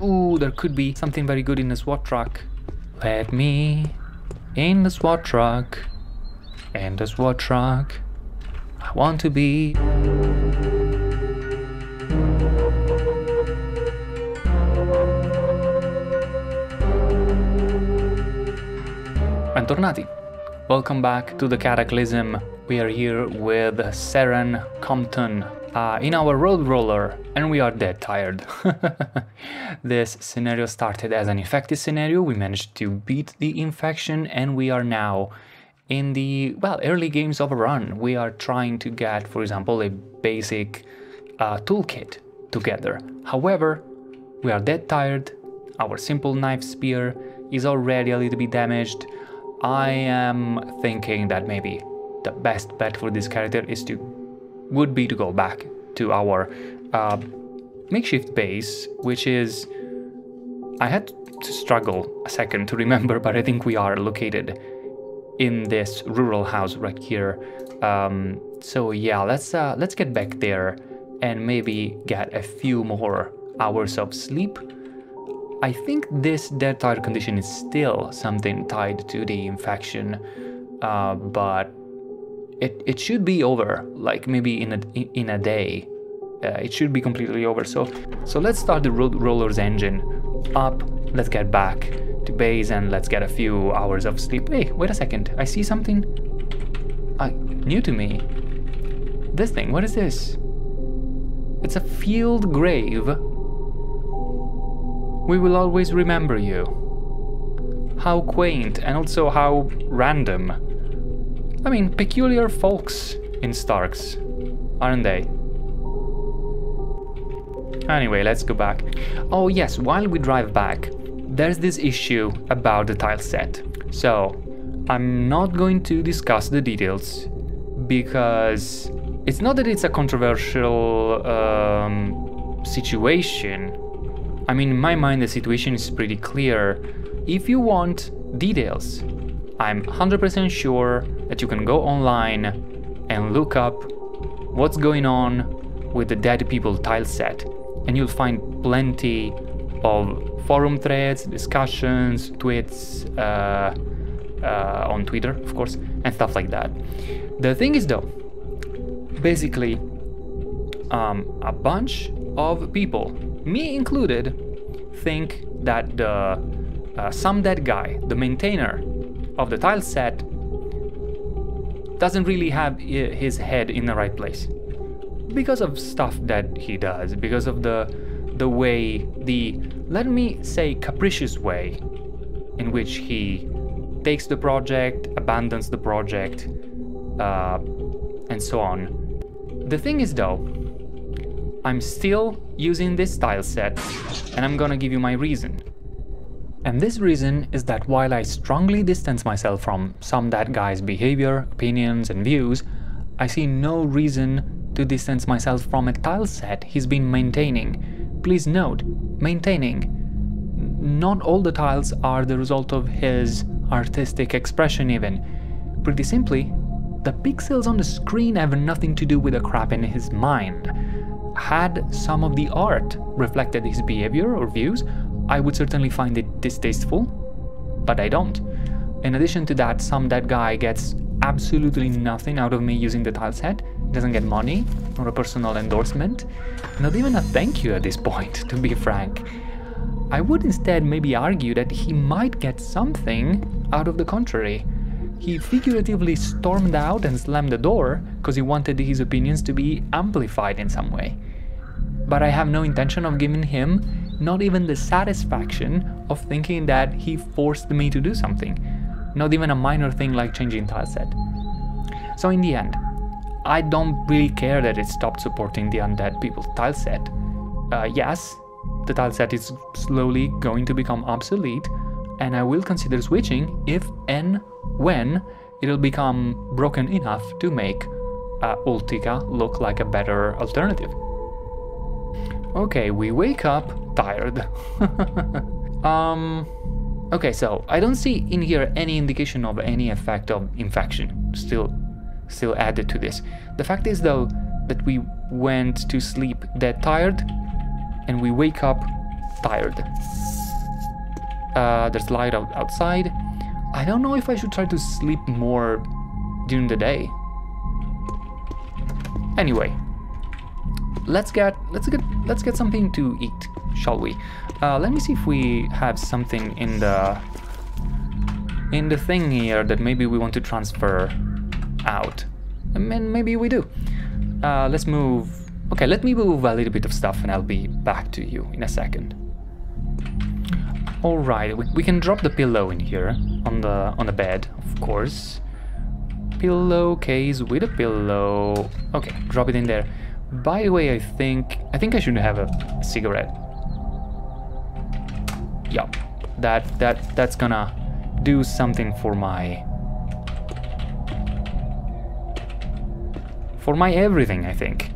Ooh, there could be something very good in the SWAT truck. Let me in the SWAT truck. In the SWAT truck. I want to be. Bentornati. Welcome back to the Cataclysm. We are here with Saran Compton uh, in our road roller and we are dead tired. this scenario started as an infected scenario, we managed to beat the infection and we are now in the, well, early games of a run. We are trying to get, for example, a basic uh, toolkit together. However, we are dead tired, our simple knife spear is already a little bit damaged. I am thinking that maybe the best bet for this character is to would be to go back to our uh, makeshift base, which is I had to struggle a second to remember, but I think we are located in this rural house right here. Um, so yeah, let's uh, let's get back there and maybe get a few more hours of sleep I think this dead tired condition is still something tied to the infection, uh, but it, it should be over, like maybe in a, in a day. Uh, it should be completely over. So, so let's start the road roller's engine up. Let's get back to base and let's get a few hours of sleep. Hey, wait a second. I see something uh, new to me. This thing, what is this? It's a field grave we will always remember you. How quaint and also how random. I mean, peculiar folks in Starks, aren't they? Anyway, let's go back. Oh yes, while we drive back, there's this issue about the tile set. So, I'm not going to discuss the details because it's not that it's a controversial um, situation I mean, in my mind, the situation is pretty clear. If you want details, I'm 100% sure that you can go online and look up what's going on with the Dead People tile set, and you'll find plenty of forum threads, discussions, tweets, uh, uh, on Twitter, of course, and stuff like that. The thing is, though, basically, um, a bunch of people me included, think that the uh, some dead guy, the maintainer of the tile set, doesn't really have his head in the right place because of stuff that he does, because of the the way the let me say capricious way in which he takes the project, abandons the project, uh, and so on. The thing is though, I'm still using this tile set and I'm gonna give you my reason. And this reason is that while I strongly distance myself from some dead guy's behavior, opinions and views, I see no reason to distance myself from a tile set he's been maintaining. Please note, maintaining. Not all the tiles are the result of his artistic expression even. Pretty simply, the pixels on the screen have nothing to do with the crap in his mind had some of the art reflected his behavior or views, I would certainly find it distasteful, but I don't. In addition to that, some dead guy gets absolutely nothing out of me using the tile set. He doesn't get money or a personal endorsement, not even a thank you at this point, to be frank. I would instead maybe argue that he might get something out of the contrary. He figuratively stormed out and slammed the door because he wanted his opinions to be amplified in some way but I have no intention of giving him not even the satisfaction of thinking that he forced me to do something, not even a minor thing like changing tileset. So in the end, I don't really care that it stopped supporting the undead people tileset. Uh, yes, the tileset is slowly going to become obsolete, and I will consider switching if and when it'll become broken enough to make uh, Ultica look like a better alternative. Okay, we wake up tired. um, okay, so I don't see in here any indication of any effect of infection still, still added to this. The fact is though that we went to sleep dead tired and we wake up tired. Uh, there's light out outside. I don't know if I should try to sleep more during the day. Anyway, let's get let's get let's get something to eat, shall we? Uh, let me see if we have something in the in the thing here that maybe we want to transfer out. And maybe we do. Uh, let's move. Okay, let me move a little bit of stuff and I'll be back to you in a second. Alright, we, we can drop the pillow in here on the on the bed, of course. Pillowcase with a pillow. Okay, drop it in there. By the way, I think I think I should have a cigarette. Yup. That that that's gonna do something for my for my everything, I think.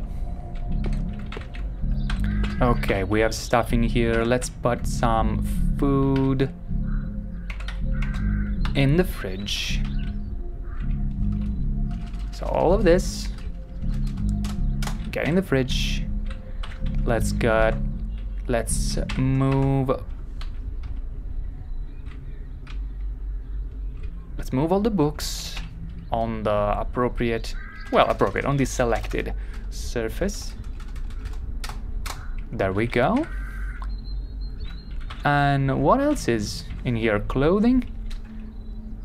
Okay, we have stuff in here. Let's put some food in the fridge. So all of this, get in the fridge. Let's get, let's move, let's move all the books on the appropriate well, appropriate on the selected surface. There we go. And what else is in here? Clothing?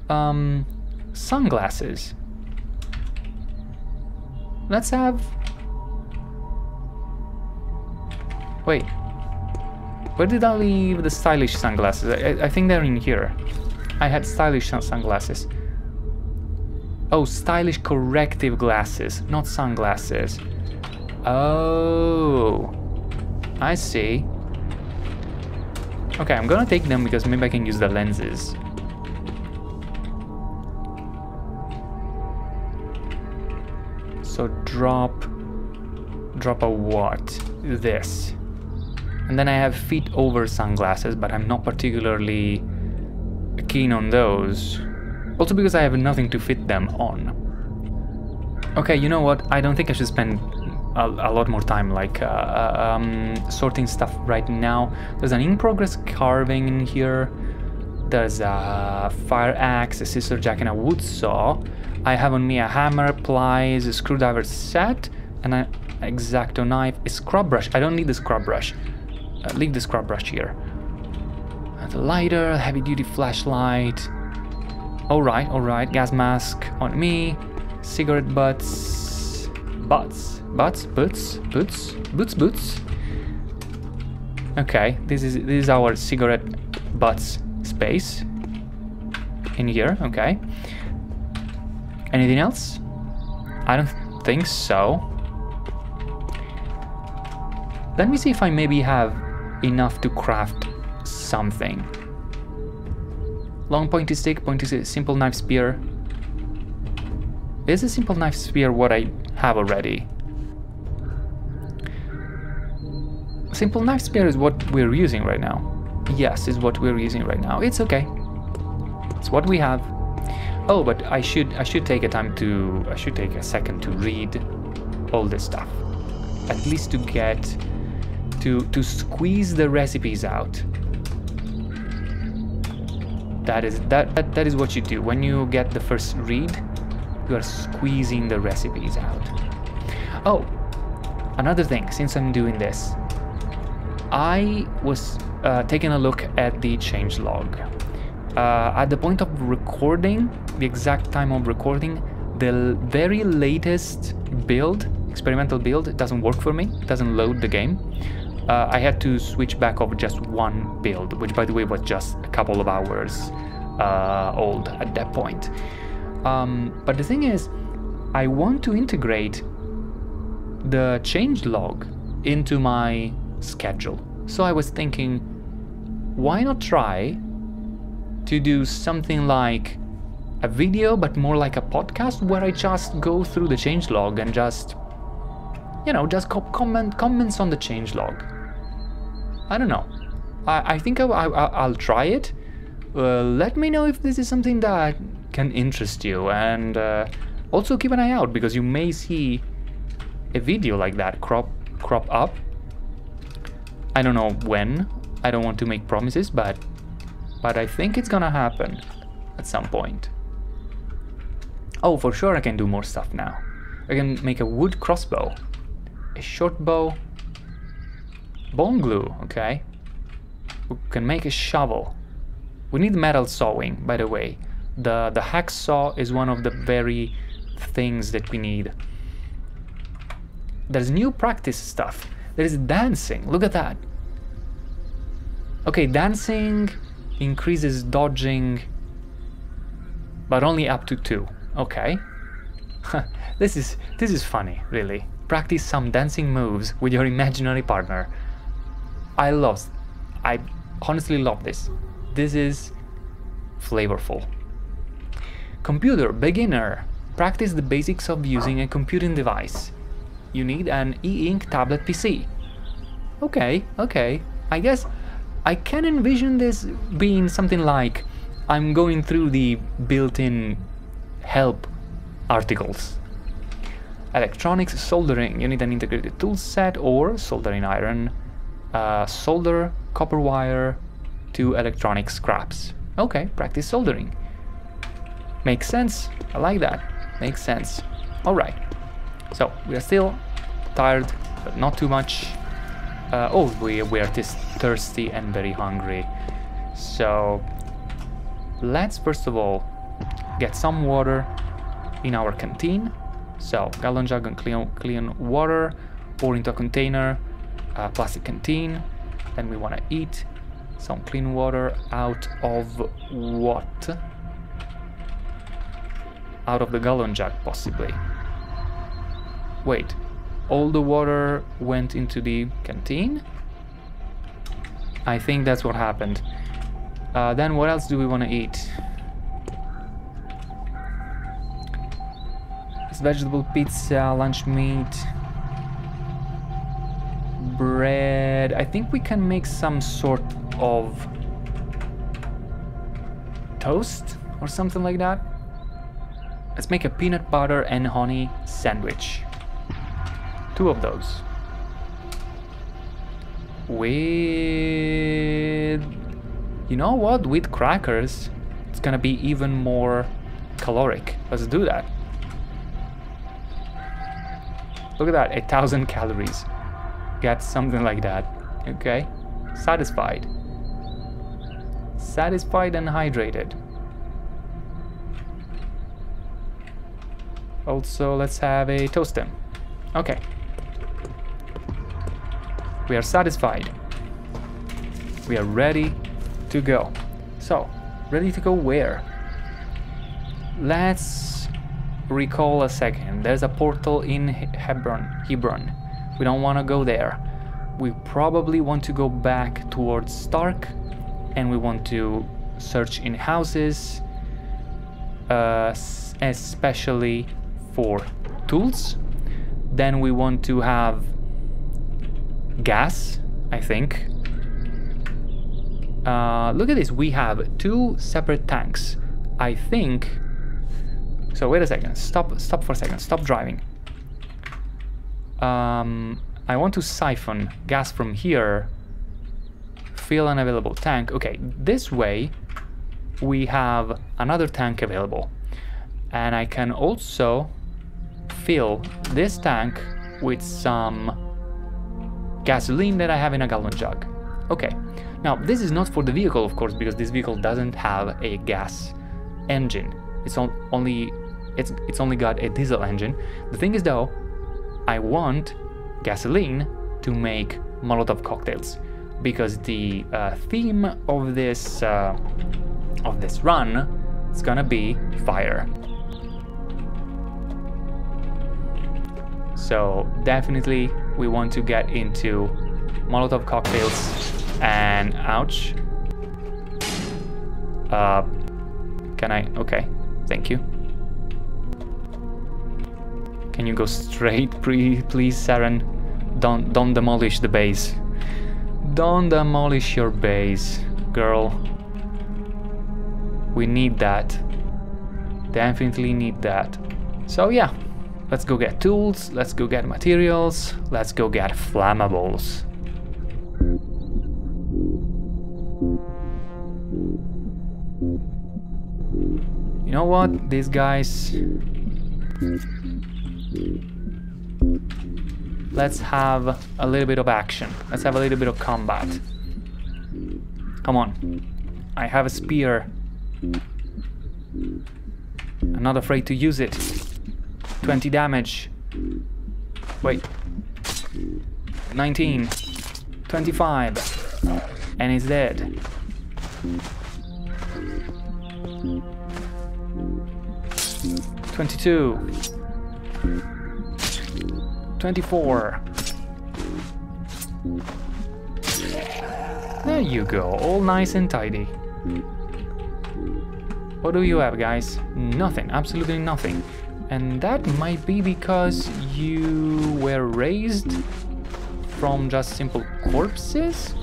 Um, sunglasses. Let's have... Wait. Where did I leave the stylish sunglasses? I, I think they're in here. I had stylish sunglasses. Oh, stylish corrective glasses, not sunglasses. Oh, I see. Okay, I'm gonna take them because maybe I can use the lenses. So drop, drop a what? This. And then I have feet over sunglasses, but I'm not particularly keen on those. Also because I have nothing to fit them on. Okay, you know what? I don't think I should spend a, a lot more time like uh, uh, um, sorting stuff right now. There's an in-progress carving in here. There's a fire axe, a scissor jack, and a wood saw. I have on me a hammer, plies, a screwdriver set, and an X-Acto knife, a scrub brush. I don't need the scrub brush. Uh, leave the scrub brush here. And lighter, heavy-duty flashlight, Alright, alright, gas mask on me. Cigarette butts. Butts. Butts? Boots? Boots? Boots? Boots? Okay, this is this is our cigarette butts space. In here, okay. Anything else? I don't think so. Let me see if I maybe have enough to craft something. Long pointy stick, pointy stick, simple knife spear. Is a simple knife spear what I have already? Simple knife spear is what we're using right now. Yes, is what we're using right now. It's okay. It's what we have. Oh, but I should I should take a time to I should take a second to read all this stuff. At least to get to to squeeze the recipes out. That is that, that that is what you do. When you get the first read you are squeezing the recipes out. Oh another thing since i'm doing this i was uh, taking a look at the change log. Uh, at the point of recording the exact time of recording the very latest build experimental build doesn't work for me it doesn't load the game uh, I had to switch back over just one build, which by the way was just a couple of hours uh, old at that point. Um, but the thing is, I want to integrate the change log into my schedule. So I was thinking, why not try to do something like a video, but more like a podcast where I just go through the change log and just, you know, just comment comments on the change log. I don't know. I, I think I, I, will try it. Uh, let me know if this is something that can interest you and uh, also keep an eye out because you may see a video like that crop crop up. I don't know when. I don't want to make promises, but but I think it's gonna happen at some point. Oh, for sure I can do more stuff now. I can make a wood crossbow, a short bow, bone glue, okay. We can make a shovel. We need metal sawing, by the way. The, the hacksaw is one of the very things that we need. There's new practice stuff. There is dancing. Look at that. Okay, dancing increases dodging, but only up to two. Okay. this is this is funny, really. Practice some dancing moves with your imaginary partner. I love I honestly love this. This is flavorful. Computer beginner. Practice the basics of using a computing device. You need an e-ink tablet PC. Okay, okay. I guess I can envision this being something like I'm going through the built-in help articles. Electronics soldering, you need an integrated tool set or soldering iron, uh, solder, copper wire to electronic scraps. Okay, practice soldering. Makes sense, I like that, makes sense. Alright, so we are still tired, but not too much. Uh, oh, we, we are thirsty and very hungry. So let's first of all get some water in our canteen. So gallon jug and clean, clean water, pour into a container, a plastic canteen. Then we want to eat some clean water out of what? Out of the gallon jug, possibly. Wait, all the water went into the canteen? I think that's what happened. Uh, then what else do we want to eat? It's vegetable pizza, lunch meat, bread. I think we can make some sort of toast or something like that. Let's make a peanut butter and honey sandwich. Two of those. With... You know what? With crackers, it's gonna be even more caloric. Let's do that. Look at that, a thousand calories. Get something like that. Okay. Satisfied. Satisfied and hydrated. Also, let's have a toast toaster. Okay. We are satisfied. We are ready to go. So, ready to go where? Let's recall a second. There's a portal in Hebron. Hebron. We don't want to go there. We probably want to go back towards Stark and we want to search in houses, uh, especially for tools. Then we want to have gas, I think. Uh, look at this, we have two separate tanks. I think... So wait a second, stop, stop for a second, stop driving. Um, I want to siphon gas from here, fill an available tank. Okay, this way we have another tank available. And I can also fill this tank with some gasoline that I have in a gallon jug. Okay, now this is not for the vehicle of course because this vehicle doesn't have a gas engine. It's only it's it's only got a diesel engine. The thing is though, I want gasoline to make Molotov cocktails because the uh, theme of this uh, of this run is gonna be fire. So definitely we want to get into Molotov cocktails and ouch. Uh, can I? Okay, thank you. Can you go straight, please, Saran? Don't, don't demolish the base. Don't demolish your base, girl. We need that. Definitely need that. So yeah, let's go get tools, let's go get materials, let's go get flammables. You know what, these guys... Let's have a little bit of action. Let's have a little bit of combat. Come on. I have a spear. I'm not afraid to use it. 20 damage. Wait. 19. 25. And he's dead. Twenty-two. Twenty-four. There you go, all nice and tidy. What do you have, guys? Nothing, absolutely nothing. And that might be because you were raised from just simple corpses?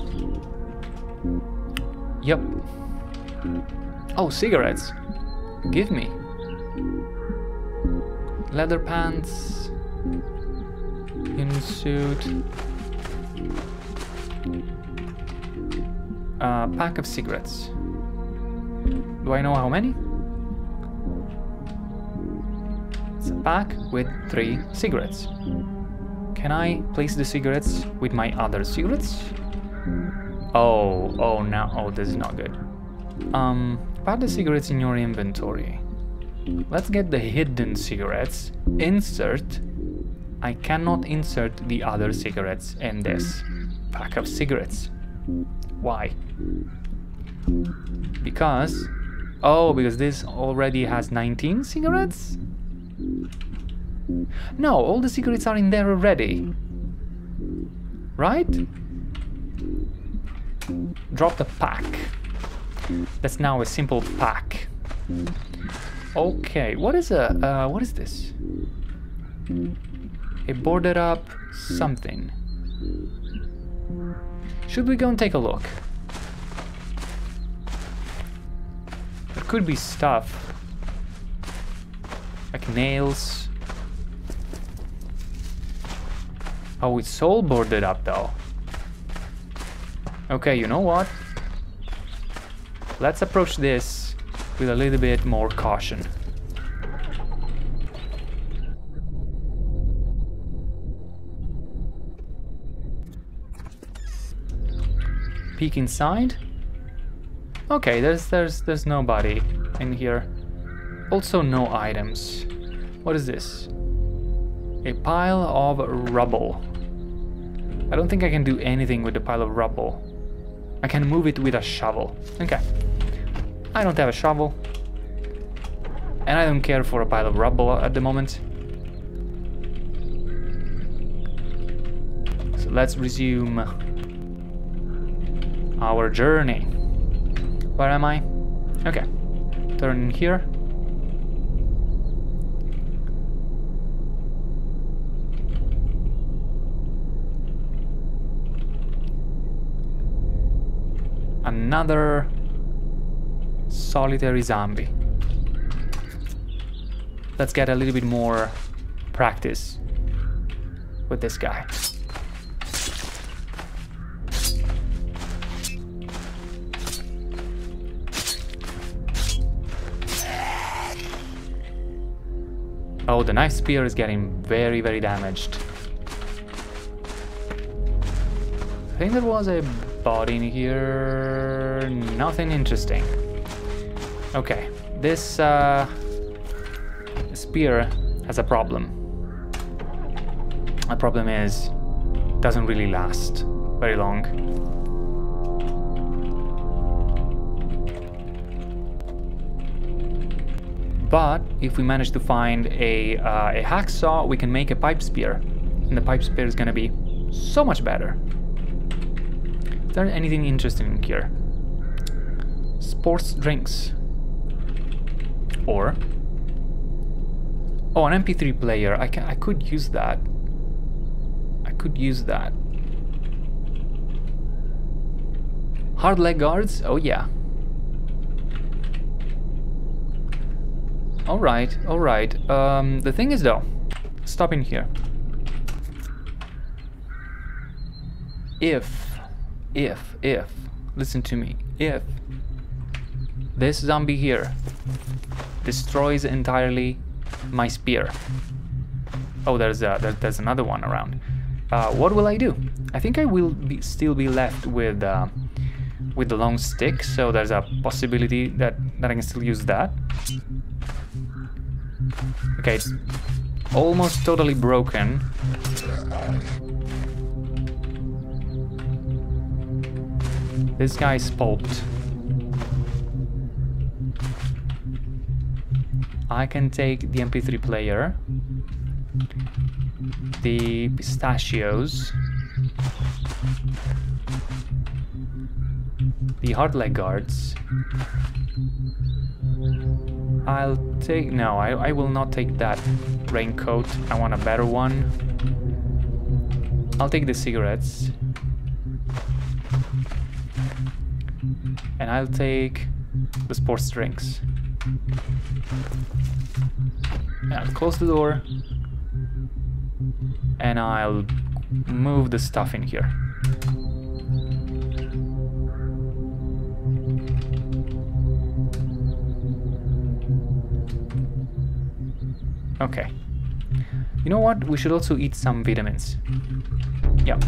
Yep. Oh, cigarettes. Give me. Leather pants. In suit. A pack of cigarettes. Do I know how many? It's a pack with three cigarettes. Can I place the cigarettes with my other cigarettes? Oh, oh, now, oh, this is not good. Um, put the cigarettes in your inventory. Let's get the hidden cigarettes. Insert. I cannot insert the other cigarettes in this pack of cigarettes. Why? Because... Oh, because this already has 19 cigarettes? No, all the cigarettes are in there already. Right? Drop the pack. That's now a simple pack. Okay, what is a uh, what is this? A boarded up something. Should we go and take a look? There could be stuff like nails. Oh, it's all boarded up though. Okay, you know what? Let's approach this with a little bit more caution. Peek inside. Okay, there's there's there's nobody in here. Also no items. What is this? A pile of rubble. I don't think I can do anything with the pile of rubble. I can move it with a shovel. Okay. I don't have a shovel. And I don't care for a pile of rubble at the moment. So let's resume our journey. Where am I? Okay. Turn here. another solitary zombie. Let's get a little bit more practice with this guy. Oh, the knife spear is getting very, very damaged. I think there was a body in here. Nothing interesting. Okay, this uh, spear has a problem. The problem is, doesn't really last very long. But if we manage to find a, uh, a hacksaw, we can make a pipe spear. And the pipe spear is gonna be so much better Is there anything interesting here? Sports drinks. Or... Oh, an MP3 player. I, can, I could use that. I could use that. Hard leg guards? Oh yeah. Alright, alright. Um, the thing is though, stop in here. If if, if, listen to me, if this zombie here destroys entirely my spear. Oh, there's a, there, there's another one around. Uh, what will I do? I think I will be, still be left with uh, with the long stick, so there's a possibility that, that I can still use that. Okay, it's almost totally broken. This guy's pulped. I can take the MP3 player, the pistachios, the hard leg guards. I'll take... No, I, I will not take that raincoat. I want a better one. I'll take the cigarettes. And I'll take the sports drinks. I'll close the door. And I'll move the stuff in here. Okay. You know what? We should also eat some vitamins. Yeah.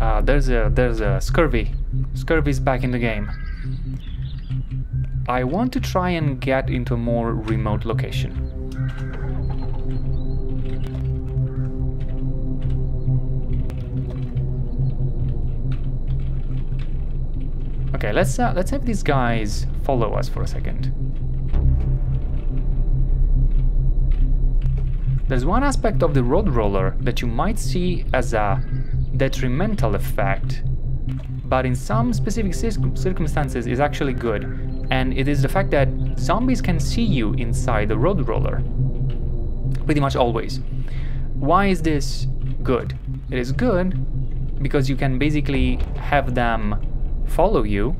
Uh, there's a there's a scurvy. Scurvy's back in the game. I want to try and get into a more remote location. Okay, let's uh, let's have these guys follow us for a second. There's one aspect of the road roller that you might see as a detrimental effect, but in some specific circumstances is actually good, and it is the fact that zombies can see you inside the road roller. Pretty much always. Why is this good? It is good because you can basically have them follow you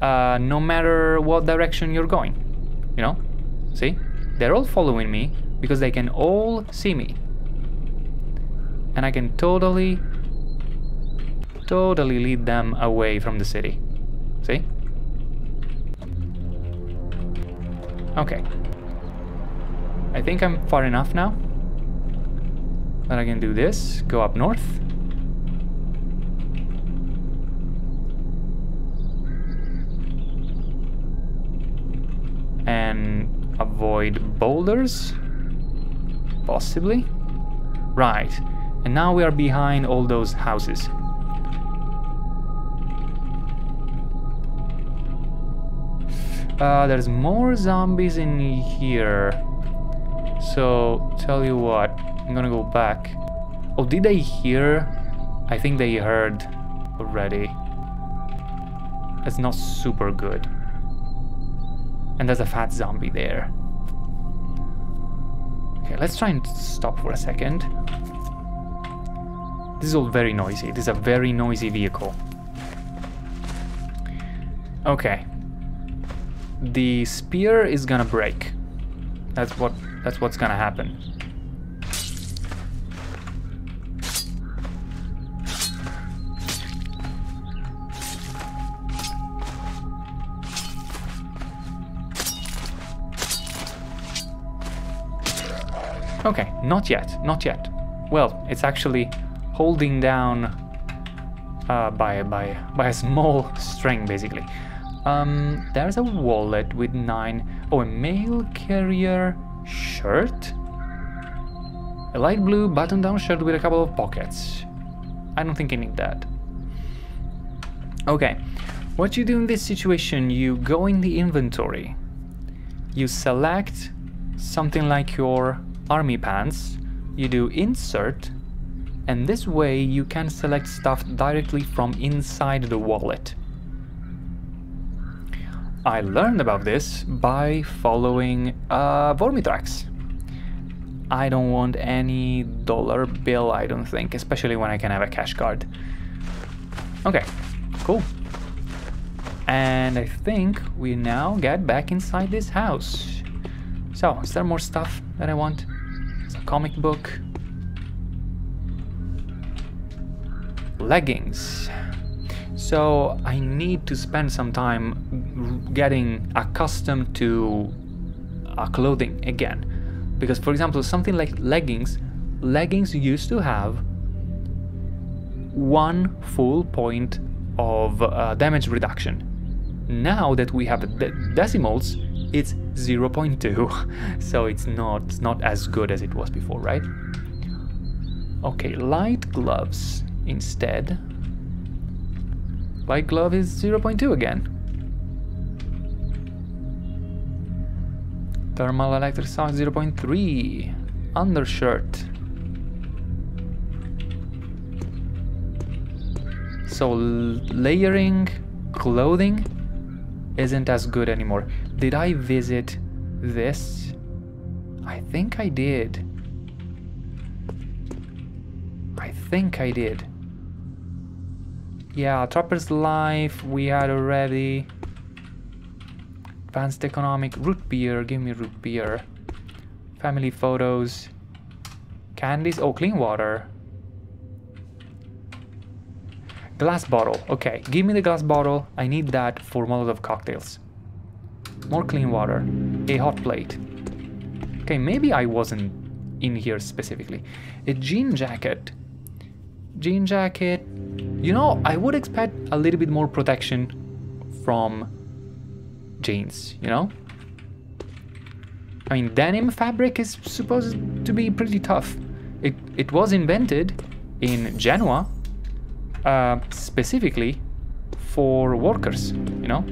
uh, no matter what direction you're going. You know? See? They're all following me because they can all see me. And I can totally, totally lead them away from the city. See? Okay. I think I'm far enough now. That I can do this, go up north. And avoid boulders. Possibly? Right. And now we are behind all those houses. Uh, there's more zombies in here. So, tell you what, I'm gonna go back. Oh, did they hear? I think they heard already. That's not super good. And there's a fat zombie there. Okay, let's try and stop for a second. This is all very noisy. This is a very noisy vehicle. Okay. The spear is gonna break. That's what that's what's gonna happen. Okay, not yet, not yet. Well, it's actually holding down uh, by, by, by a small string, basically. Um, there's a wallet with nine. Oh, a mail carrier shirt? A light blue button-down shirt with a couple of pockets. I don't think I need that. Okay, what you do in this situation, you go in the inventory. You select something like your army pants, you do insert, and this way you can select stuff directly from inside the wallet. I learned about this by following uh, Vormithrax. I don't want any dollar bill, I don't think, especially when I can have a cash card. Okay, cool. And I think we now get back inside this house. So, is there more stuff that I want? It's a comic book. Leggings. So I need to spend some time getting accustomed to uh, clothing again. Because for example, something like leggings, leggings used to have one full point of uh, damage reduction. Now that we have de decimals, it's 0.2, so it's not not as good as it was before, right? Okay, light gloves instead. Light glove is 0.2 again. Thermal electric shock 0.3. Undershirt. So layering clothing isn't as good anymore. Did I visit this? I think I did. I think I did. Yeah, Trapper's Life we had already. Advanced Economic, Root Beer, give me Root Beer. Family Photos. Candies, oh, Clean Water. Glass bottle, okay, give me the glass bottle, I need that for Molotov cocktails. More clean water, a hot plate. Okay, maybe I wasn't in here specifically. A jean jacket. Jean jacket, you know, I would expect a little bit more protection from jeans, you know? I mean, denim fabric is supposed to be pretty tough. It, it was invented in Genoa uh, specifically for workers, you know?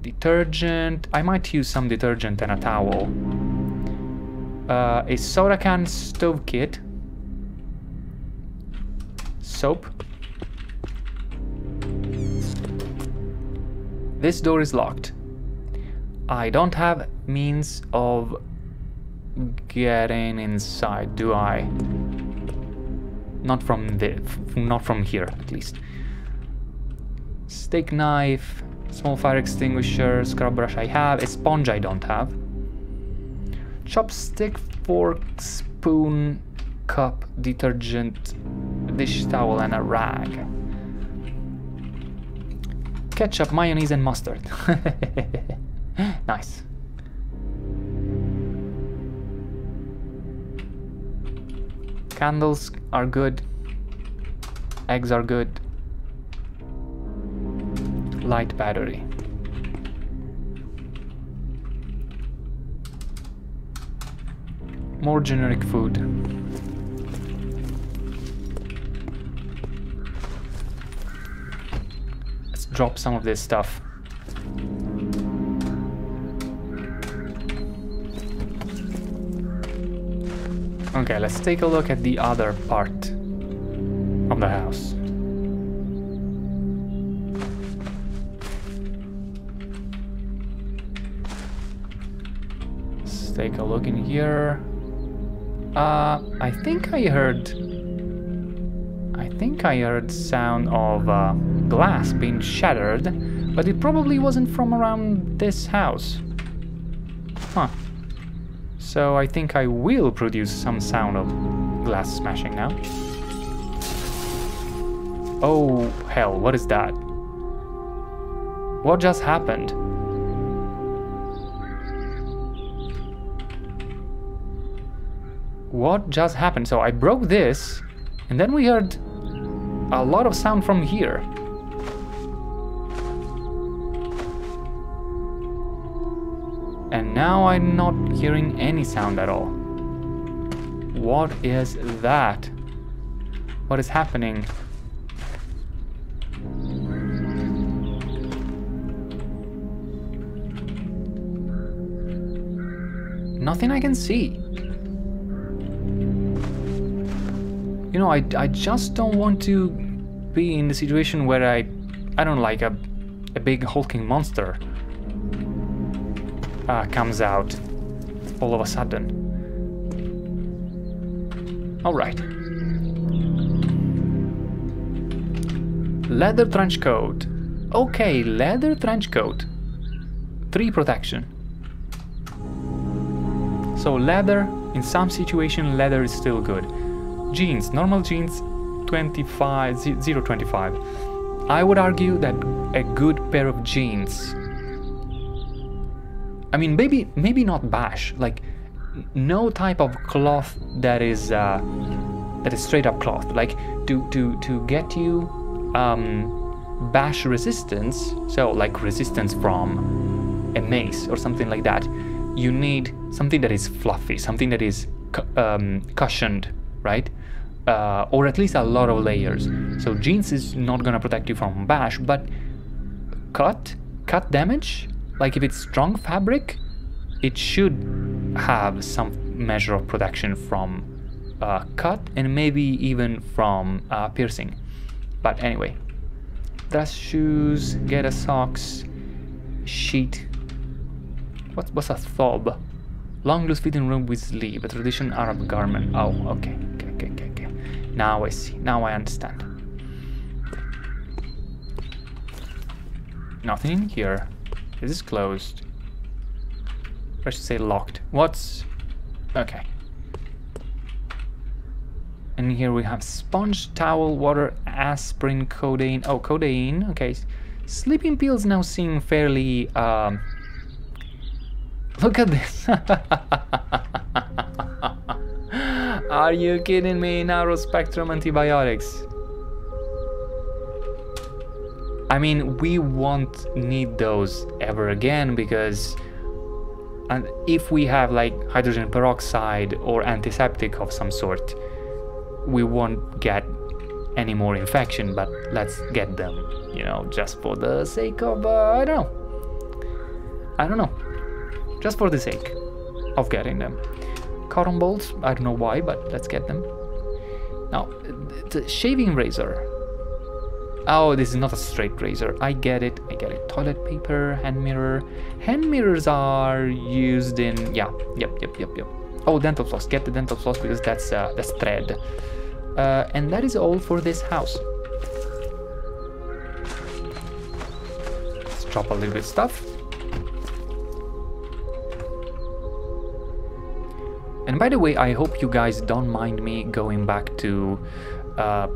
Detergent, I might use some detergent and a towel. Uh, a soda can stove kit. Soap. This door is locked. I don't have means of getting inside, do I? Not from the, not from here, at least. Steak knife, small fire extinguisher, scrub brush I have, a sponge I don't have. Chopstick, fork, spoon, cup, detergent, dish towel and a rag. Ketchup, mayonnaise and mustard. nice. Candles are good. Eggs are good. Light battery. More generic food. Drop some of this stuff. Okay, let's take a look at the other part of the house. Let's take a look in here. Uh, I think I heard... I think I heard sound of uh, glass being shattered, but it probably wasn't from around this house. Huh. So I think I will produce some sound of glass smashing now. Oh, hell, what is that? What just happened? What just happened? So I broke this, and then we heard a lot of sound from here. And now I'm not hearing any sound at all. What is that? What is happening? Nothing I can see. You know, I, I just don't want to be in the situation where I, I don't like a, a big hulking monster uh, comes out all of a sudden. Alright. Leather trench coat. Okay, leather trench coat. 3 protection. So leather, in some situation leather is still good. Jeans, normal jeans, 25, 0, 25. I would argue that a good pair of jeans. I mean, maybe maybe not bash. Like, no type of cloth that is uh, that is straight up cloth. Like to to to get you um, bash resistance. So like resistance from a mace or something like that. You need something that is fluffy, something that is um, cushioned, right? Uh, or at least a lot of layers. So jeans is not gonna protect you from bash, but cut, cut damage, like if it's strong fabric, it should have some measure of protection from uh, cut and maybe even from uh, piercing. But anyway, dress shoes, get a socks, sheet. What's what's a thob? Long loose fitting robe with sleeve, a traditional Arab garment. Oh, okay. Now I see. Now I understand. Nothing in here. This is closed. I should say locked. What's... Okay. And here we have sponge, towel, water, aspirin, codeine. Oh, codeine. Okay. Sleeping pills now seem fairly... Um... Look at this. Are you kidding me? Narrow spectrum antibiotics. I mean, we won't need those ever again because and if we have like hydrogen peroxide or antiseptic of some sort, we won't get any more infection, but let's get them, you know, just for the sake of, uh, I don't know. I don't know. Just for the sake of getting them. Cotton balls, I don't know why, but let's get them. Now, the shaving razor. Oh, this is not a straight razor. I get it, I get it. Toilet paper, hand mirror. Hand mirrors are used in, yeah, yep, yep, yep, yep. Oh, dental floss. Get the dental floss because that's uh, that's thread. Uh, and that is all for this house. Let's drop a little bit stuff. And by the way, I hope you guys don't mind me going back to uh,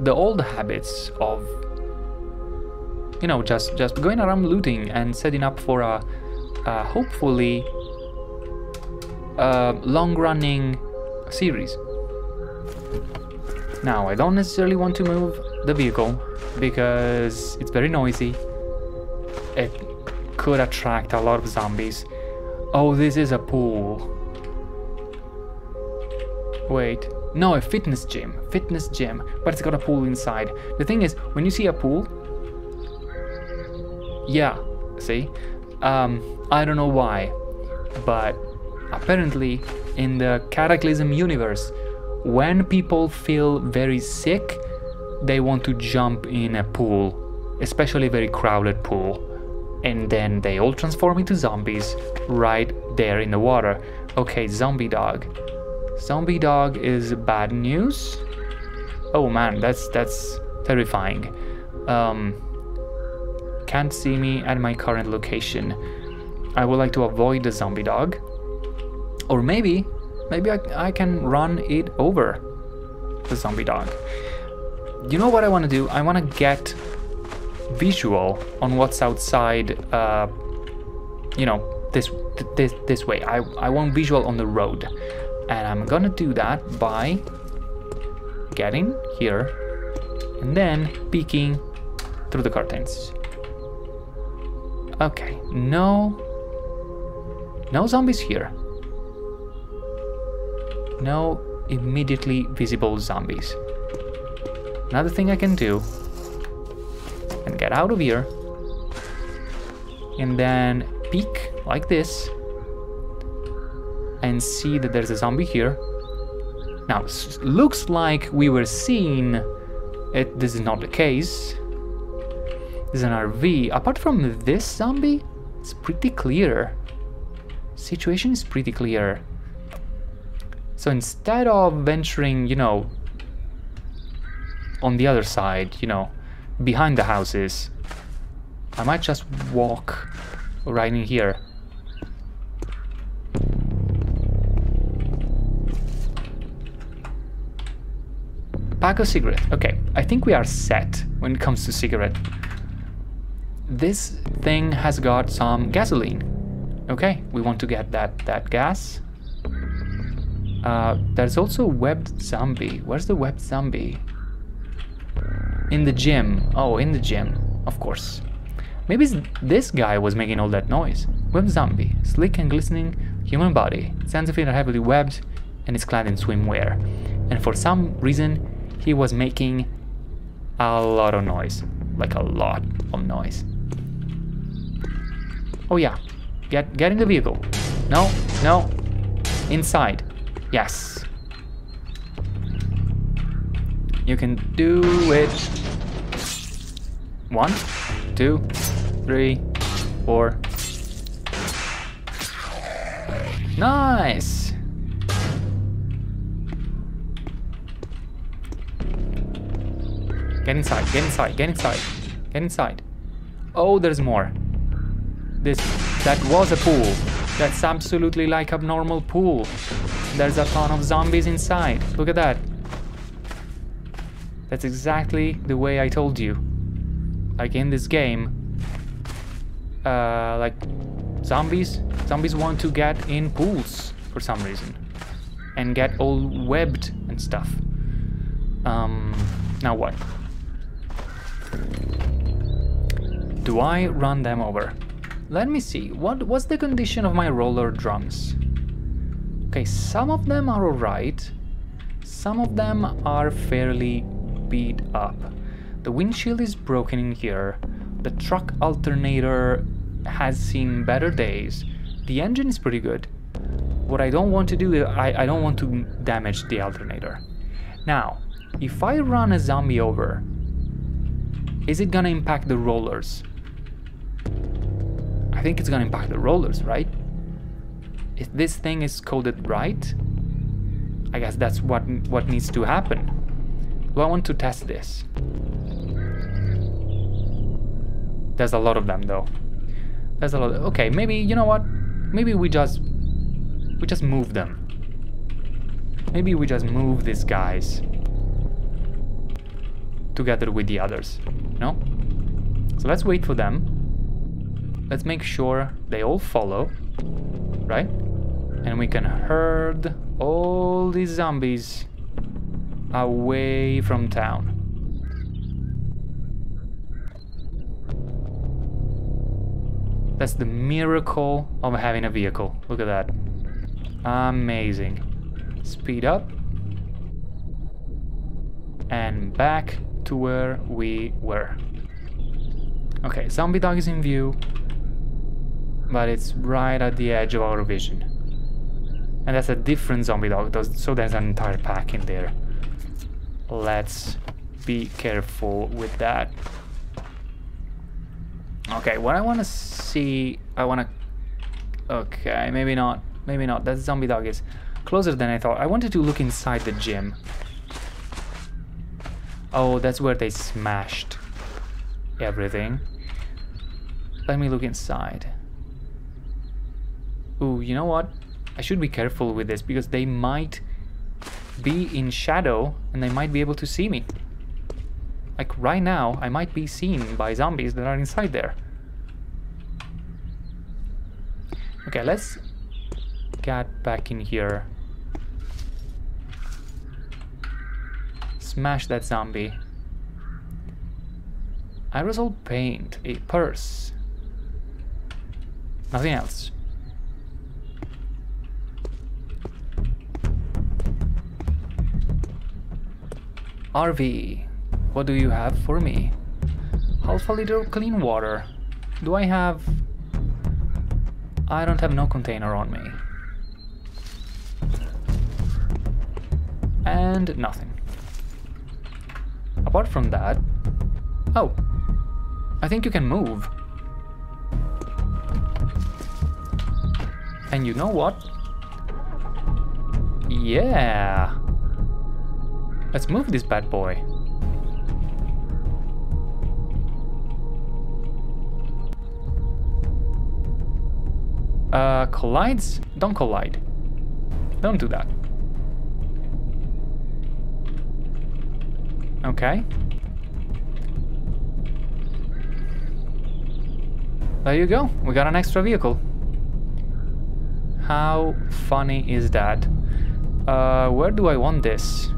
the old habits of you know just just going around looting and setting up for a, a hopefully a long-running series. Now I don't necessarily want to move the vehicle because it's very noisy. It could attract a lot of zombies. Oh this is a pool wait no, a fitness gym. Fitness gym. But it's got a pool inside. The thing is, when you see a pool... Yeah, see? Um, I don't know why. But apparently, in the Cataclysm universe, when people feel very sick, they want to jump in a pool. Especially a very crowded pool. And then they all transform into zombies right there in the water. Okay, zombie dog. Zombie dog is bad news. Oh man, that's that's terrifying. Um, can't see me at my current location. I would like to avoid the zombie dog. Or maybe, maybe I, I can run it over the zombie dog. You know what I want to do? I want to get visual on what's outside, uh, you know, this this this way. I, I want visual on the road. And I'm gonna do that by getting here and then peeking through the curtains. Okay, no... No zombies here. No immediately visible zombies. Another thing I can do and get out of here and then peek like this and see that there's a zombie here. Now, looks like we were seeing it. This is not the case. There's an RV. Apart from this zombie, it's pretty clear. Situation is pretty clear. So instead of venturing, you know, on the other side, you know, behind the houses, I might just walk right in here. Pack of cigarette. Okay, I think we are set when it comes to cigarette. This thing has got some gasoline. Okay, we want to get that that gas. Uh, there's also webbed zombie. Where's the webbed zombie? In the gym. Oh, in the gym. Of course. Maybe this guy was making all that noise. Web zombie, slick and glistening human body. Its feet are heavily webbed and is clad in swimwear. And for some reason, he was making a lot of noise. Like a lot of noise. Oh yeah, get get in the vehicle. No, no, inside. Yes. You can do it. One, two, three, four. Nice! Get inside, get inside, get inside, get inside. Oh, there's more. This, that was a pool. That's absolutely like a normal pool. There's a ton of zombies inside. Look at that. That's exactly the way I told you. Like in this game, uh, like zombies, zombies want to get in pools for some reason and get all webbed and stuff. Um, now what? Do I run them over? Let me see, what was the condition of my roller drums? Okay, some of them are alright, some of them are fairly beat up. The windshield is broken in here, the truck alternator has seen better days, the engine is pretty good. What I don't want to do, I, I don't want to damage the alternator. Now, if I run a zombie over, is it gonna impact the rollers? I think it's gonna impact the rollers, right? If this thing is coded right, I guess that's what what needs to happen. Do I want to test this? There's a lot of them though. There's a lot. Of, okay, maybe you know what? Maybe we just we just move them. Maybe we just move these guys together with the others. No? So let's wait for them. Let's make sure they all follow, right? And we can herd all these zombies away from town. That's the miracle of having a vehicle. Look at that. Amazing. Speed up. And back to where we were. Okay, zombie dog is in view but it's right at the edge of our vision. And that's a different zombie dog, so there's an entire pack in there. Let's be careful with that. Okay, what I want to see, I want to, okay, maybe not, maybe not, that zombie dog is closer than I thought. I wanted to look inside the gym. Oh, that's where they smashed everything. Let me look inside. Ooh, you know what? I should be careful with this because they might be in shadow and they might be able to see me. Like right now, I might be seen by zombies that are inside there. Okay, let's get back in here. Smash that zombie. Aerosol paint, a purse. Nothing else. RV, what do you have for me? Half a liter of clean water. Do I have... I don't have no container on me. And nothing. Apart from that... Oh, I think you can move. And you know what? Yeah. Let's move this bad boy. Uh, collides? Don't collide. Don't do that. Okay. There you go. We got an extra vehicle. How funny is that? Uh, where do I want this?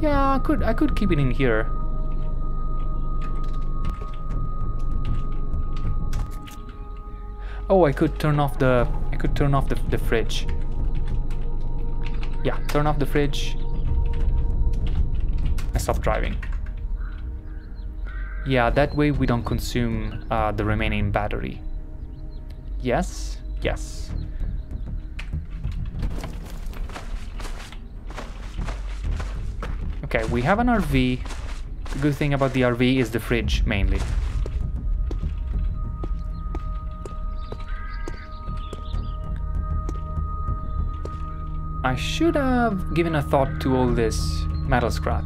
Yeah, I could I could keep it in here. Oh, I could turn off the I could turn off the, the fridge. Yeah, turn off the fridge. I stop driving. Yeah, that way we don't consume uh, the remaining battery. Yes, yes. Okay, we have an RV. The good thing about the RV is the fridge, mainly. I should have given a thought to all this metal scrap.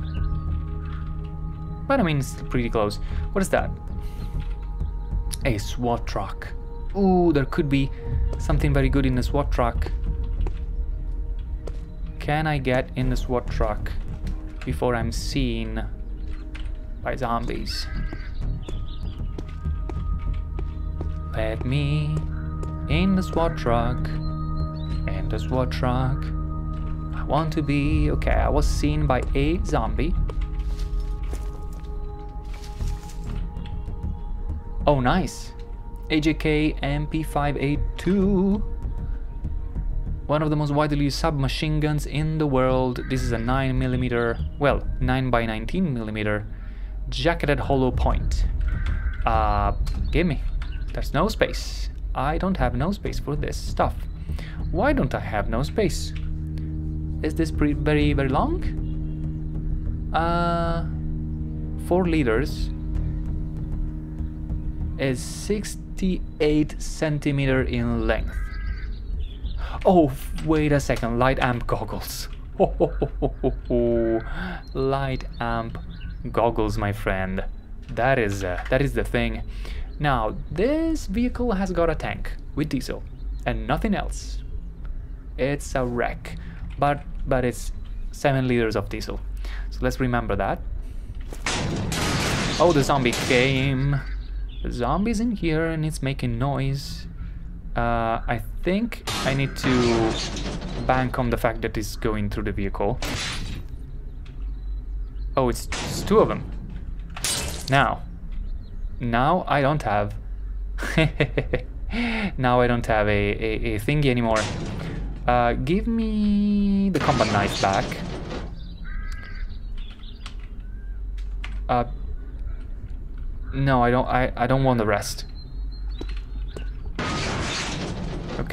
But I mean, it's pretty close. What is that? A SWAT truck. Ooh, there could be something very good in the SWAT truck. Can I get in the SWAT truck before I'm seen by zombies? Let me in the SWAT truck. In the SWAT truck. I want to be... Okay, I was seen by a zombie. Oh, nice. H&K MP5A2. One of the most widely used submachine guns in the world. This is a 9mm, well, 9 by 19mm jacketed hollow point. Uh, give me. There's no space. I don't have no space for this stuff. Why don't I have no space? Is this very, very long? Uh, 4 liters is 68 centimeter in length. Oh, wait a second, light amp goggles. light amp goggles, my friend. That is uh, that is the thing. Now, this vehicle has got a tank with diesel and nothing else. It's a wreck, but but it's 7 liters of diesel. So let's remember that. Oh, the zombie came. The zombie's in here and it's making noise. Uh, I think I need to bank on the fact that it's going through the vehicle. Oh, it's, it's two of them. Now. Now I don't have... now I don't have a, a, a thingy anymore. Uh, give me the combat knife back. Uh, no, I don't. I I don't want the rest.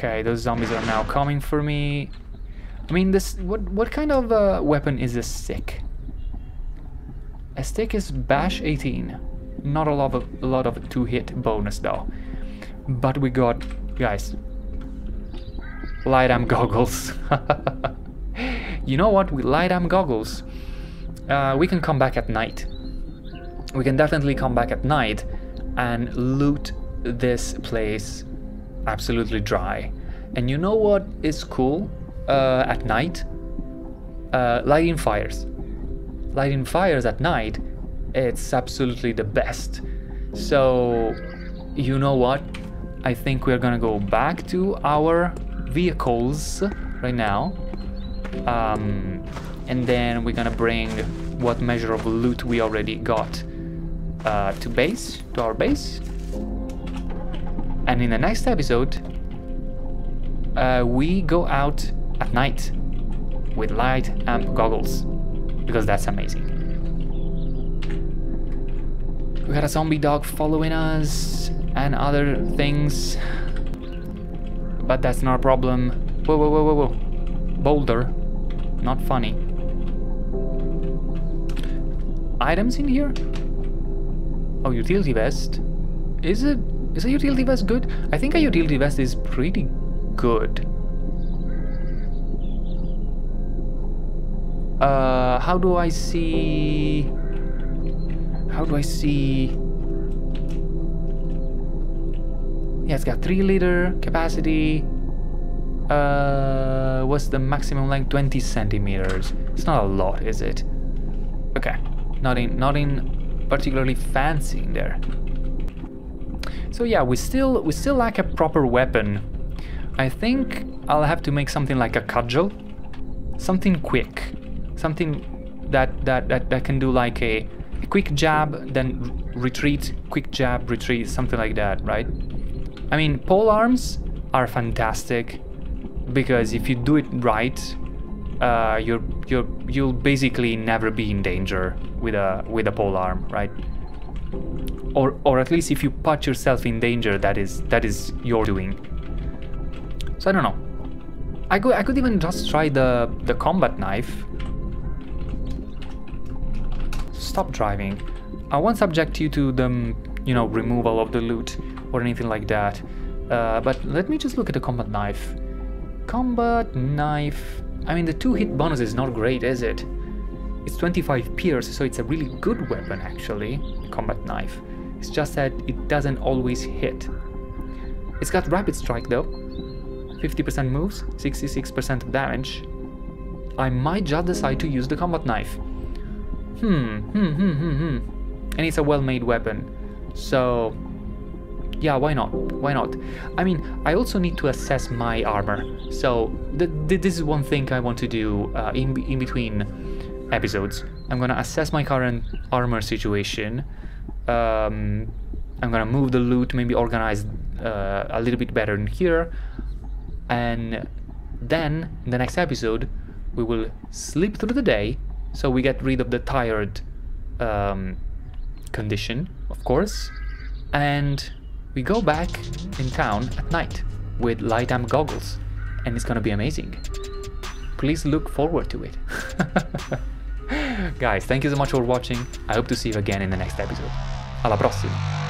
Okay, those zombies are now coming for me. I mean, this. What what kind of uh, weapon is a stick? A stick is bash 18. Not a lot of a lot of to hit bonus though. But we got guys light amp goggles. you know what? With light amp goggles, uh, we can come back at night. We can definitely come back at night and loot this place absolutely dry. And you know what is cool uh, at night? Uh, lighting fires. Lighting fires at night, it's absolutely the best. So, you know what? I think we're gonna go back to our vehicles right now. Um, and then we're gonna bring what measure of loot we already got uh, to base, to our base. And in the next episode, uh, we go out at night with light amp goggles because that's amazing. We got a zombie dog following us and other things but that's not a problem. Whoa, whoa, whoa, whoa, whoa. Boulder. Not funny. Items in here? Oh, utility vest. Is it... Is a utility vest good? I think a utility vest is pretty good. Uh, how do I see... How do I see... Yeah, it's got 3 liter capacity. Uh, what's the maximum length? 20 centimeters. It's not a lot, is it? Okay, nothing, nothing particularly fancy in there. So yeah, we still we still lack a proper weapon. I think I'll have to make something like a cudgel, something quick, something that that that, that can do like a, a quick jab, then retreat, quick jab, retreat, something like that, right? I mean, pole arms are fantastic because if you do it right, uh, you're you're you'll basically never be in danger with a with a pole arm, right? Or or at least if you put yourself in danger, that is that is your doing. So I don't know. I could I could even just try the the combat knife. Stop driving. I won't subject you to the you know removal of the loot or anything like that. Uh, but let me just look at the combat knife. Combat knife. I mean, the to hit bonus is not great, is it? It's 25 pierce, so it's a really good weapon, actually. Combat knife. It's just that it doesn't always hit. It's got rapid strike, though. 50% moves, 66% damage. I might just decide to use the combat knife. Hmm, hmm, hmm, hmm, hmm. And it's a well-made weapon. So, yeah, why not? Why not? I mean, I also need to assess my armor. So th th this is one thing I want to do uh, in, in between episodes. I'm gonna assess my current armor situation. Um, I'm gonna move the loot, maybe organize uh, a little bit better in here. And then, in the next episode, we will sleep through the day, so we get rid of the tired um, condition, of course. And we go back in town at night with light amp goggles and it's gonna be amazing. Please look forward to it. Guys, thank you so much for watching. I hope to see you again in the next episode. Alla prossima!